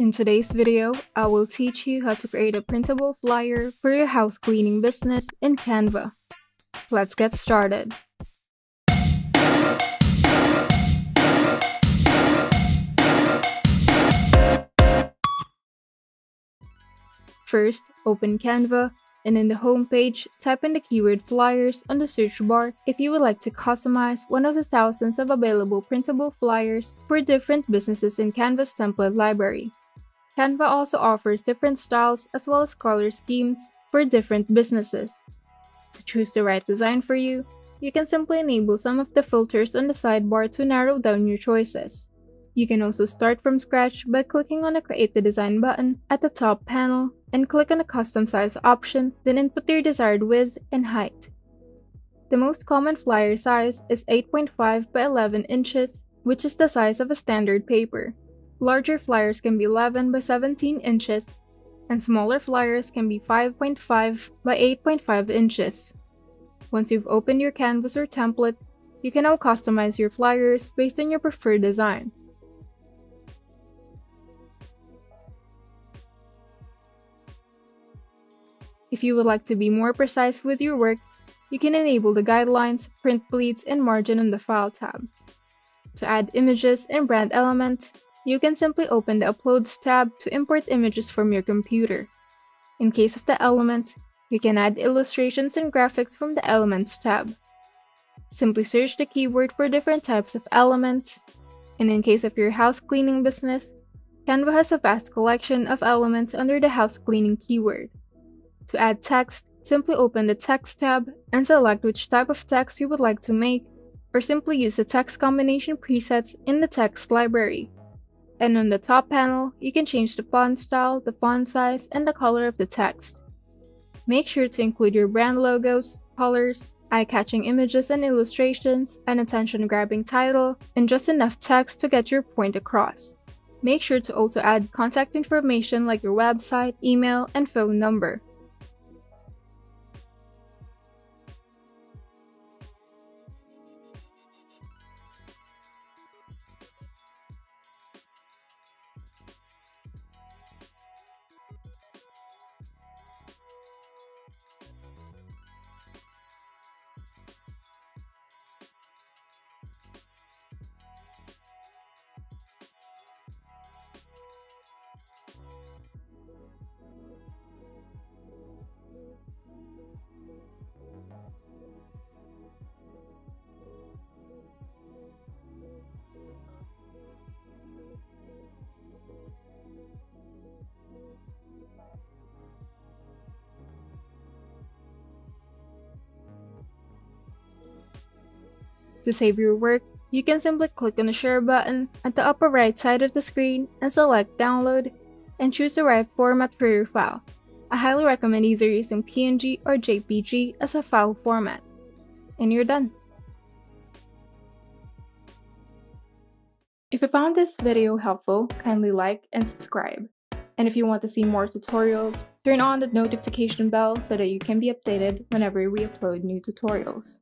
In today's video, I will teach you how to create a printable flyer for your house cleaning business in Canva. Let's get started. First, open Canva, and in the home page, type in the keyword flyers on the search bar if you would like to customize one of the thousands of available printable flyers for different businesses in Canva's template library. Canva also offers different styles as well as color schemes for different businesses. To choose the right design for you, you can simply enable some of the filters on the sidebar to narrow down your choices. You can also start from scratch by clicking on the Create the Design button at the top panel and click on the Custom Size option, then input your desired width and height. The most common flyer size is 8.5 by 11 inches, which is the size of a standard paper. Larger flyers can be 11 by 17 inches, and smaller flyers can be 5.5 by 8.5 inches. Once you've opened your canvas or template, you can now customize your flyers based on your preferred design. If you would like to be more precise with your work, you can enable the guidelines, print bleeds, and margin in the File tab. To add images and brand elements, you can simply open the Uploads tab to import images from your computer. In case of the Elements, you can add illustrations and graphics from the Elements tab. Simply search the keyword for different types of elements, and in case of your house cleaning business, Canva has a vast collection of elements under the house cleaning keyword. To add text, simply open the Text tab and select which type of text you would like to make, or simply use the text combination presets in the text library. And on the top panel, you can change the font style, the font size, and the color of the text. Make sure to include your brand logos, colors, eye-catching images and illustrations, an attention-grabbing title, and just enough text to get your point across. Make sure to also add contact information like your website, email, and phone number. To save your work, you can simply click on the share button at the upper right side of the screen and select download and choose the right format for your file. I highly recommend either using PNG or JPG as a file format. And you're done. If you found this video helpful, kindly like and subscribe. And if you want to see more tutorials, turn on the notification bell so that you can be updated whenever we upload new tutorials.